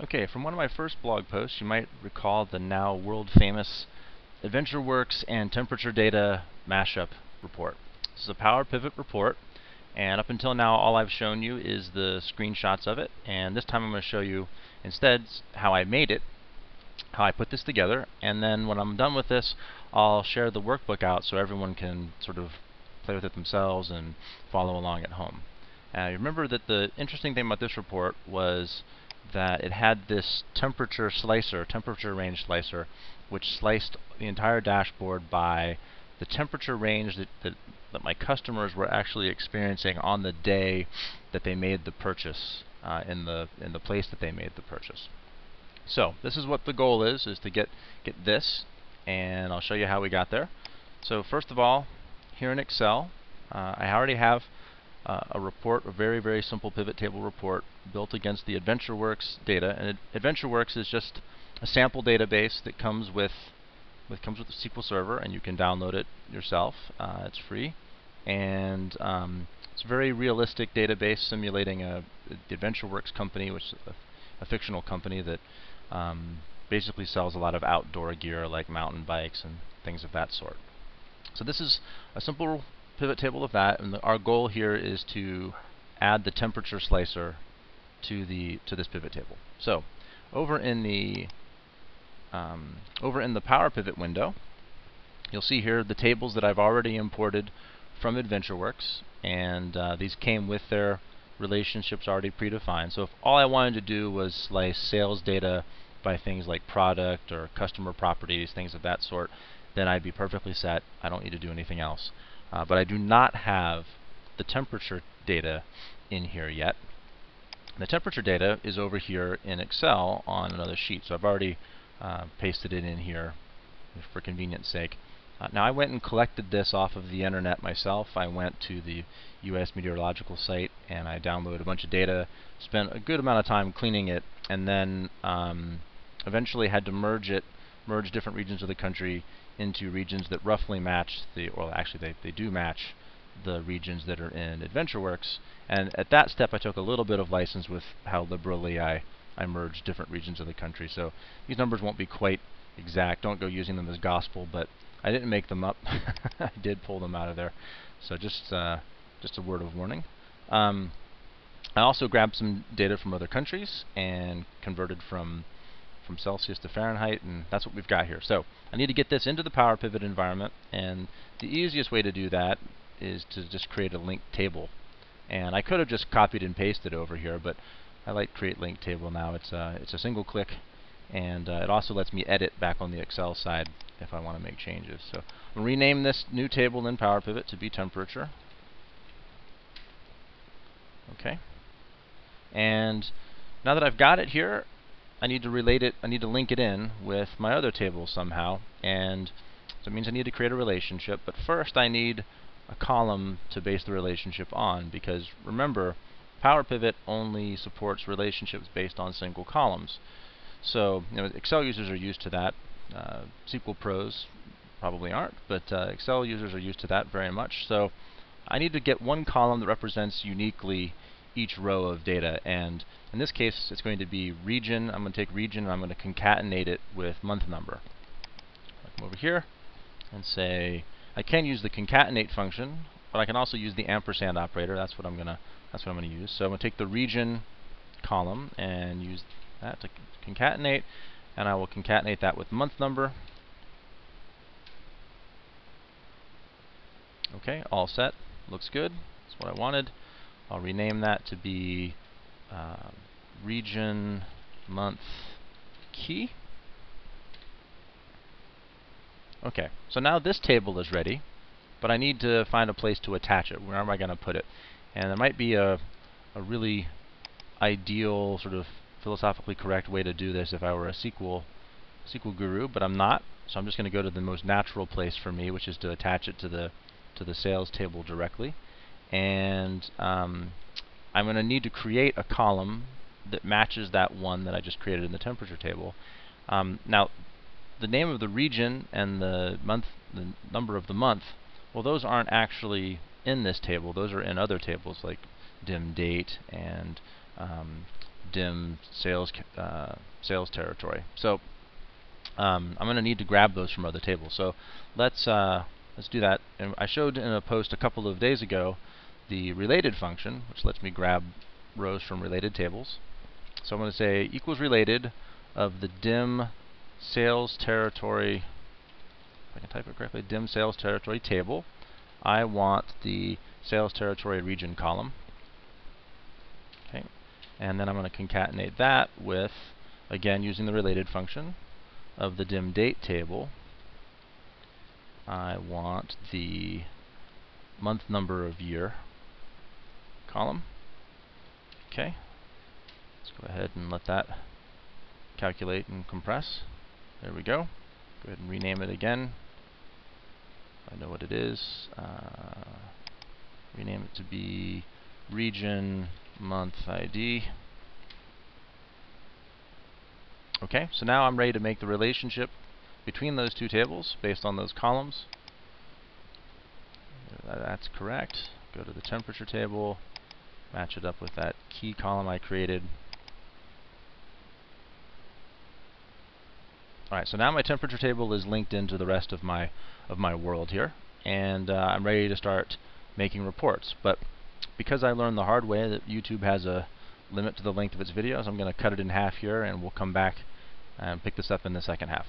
Okay, from one of my first blog posts, you might recall the now world-famous AdventureWorks and temperature data mashup report. This is a Power Pivot report, and up until now, all I've shown you is the screenshots of it, and this time I'm going to show you instead how I made it, how I put this together, and then when I'm done with this, I'll share the workbook out so everyone can sort of play with it themselves and follow along at home. Uh, remember that the interesting thing about this report was that it had this temperature slicer, temperature range slicer, which sliced the entire dashboard by the temperature range that, that, that my customers were actually experiencing on the day that they made the purchase uh, in the in the place that they made the purchase. So this is what the goal is: is to get get this, and I'll show you how we got there. So first of all, here in Excel, uh, I already have uh, a report, a very, very simple pivot table report built against the AdventureWorks data. And AdventureWorks is just a sample database that comes with, with comes with the SQL Server, and you can download it yourself. Uh, it's free, and um, it's a very realistic database simulating a the AdventureWorks company, which is a, a fictional company that um, basically sells a lot of outdoor gear like mountain bikes and things of that sort. So this is a simple pivot table of that, and the, our goal here is to add the temperature slicer to the to this pivot table. So over in the um, over in the Power Pivot window, you'll see here the tables that I've already imported from AdventureWorks, and uh, these came with their relationships already predefined. So if all I wanted to do was slice sales data by things like product or customer properties, things of that sort, then I'd be perfectly set. I don't need to do anything else. Uh, but I do not have the temperature data in here yet. The temperature data is over here in Excel on another sheet. So I've already uh, pasted it in here for convenience sake. Uh, now I went and collected this off of the internet myself. I went to the U.S. Meteorological site and I downloaded a bunch of data, spent a good amount of time cleaning it, and then um, eventually had to merge it, merge different regions of the country into regions that roughly match the, or actually they, they do match the regions that are in AdventureWorks. And at that step, I took a little bit of license with how liberally I, I merged different regions of the country. So these numbers won't be quite exact. Don't go using them as gospel, but I didn't make them up. I did pull them out of there. So just uh, just a word of warning. Um, I also grabbed some data from other countries and converted from from Celsius to Fahrenheit, and that's what we've got here. So I need to get this into the Power Pivot environment, and the easiest way to do that is to just create a linked table. And I could have just copied and pasted over here, but I like create linked table now. It's a, it's a single click, and uh, it also lets me edit back on the Excel side if I want to make changes. So I'll rename this new table in Power Pivot to be temperature. Okay. And now that I've got it here, I need to relate it, I need to link it in with my other table somehow, and so it means I need to create a relationship, but first I need a column to base the relationship on, because remember, Power Pivot only supports relationships based on single columns. So, you know, Excel users are used to that. Uh, SQL pros probably aren't, but uh, Excel users are used to that very much. So, I need to get one column that represents uniquely each row of data. And in this case, it's going to be region. I'm going to take region and I'm going to concatenate it with month number. I come over here and say I can use the concatenate function, but I can also use the ampersand operator. That's what I'm gonna that's what I'm gonna use. So I'm gonna take the region column and use that to concatenate, and I will concatenate that with month number. Okay, all set. Looks good. That's what I wanted. I'll rename that to be uh, region month key. Okay, so now this table is ready, but I need to find a place to attach it. Where am I going to put it? And there might be a, a really ideal, sort of philosophically correct way to do this if I were a SQL, SQL guru, but I'm not. So I'm just going to go to the most natural place for me, which is to attach it to the to the sales table directly and um, I'm going to need to create a column that matches that one that I just created in the temperature table. Um, now, the name of the region and the month, the number of the month, well, those aren't actually in this table. Those are in other tables like dim date and um, dim sales uh, sales territory. So um, I'm going to need to grab those from other tables. So let's uh, let's do that. And I showed in a post a couple of days ago the related function, which lets me grab rows from related tables. So I'm going to say equals related of the dim sales territory. If I can type it correctly, dim sales territory table. I want the sales territory region column. Okay, and then I'm going to concatenate that with, again, using the related function, of the dim date table, I want the month number of year column. Okay. Let's go ahead and let that calculate and compress. There we go. Go ahead and rename it again. I know what it is. Uh, rename it to be region month ID. Okay, so now I'm ready to make the relationship between those two tables based on those columns. That's correct. Go to the temperature table, match it up with that key column I created. Alright, so now my temperature table is linked into the rest of my of my world here, and uh, I'm ready to start making reports. But because I learned the hard way that YouTube has a limit to the length of its videos. I'm going to cut it in half here and we'll come back and pick this up in the second half.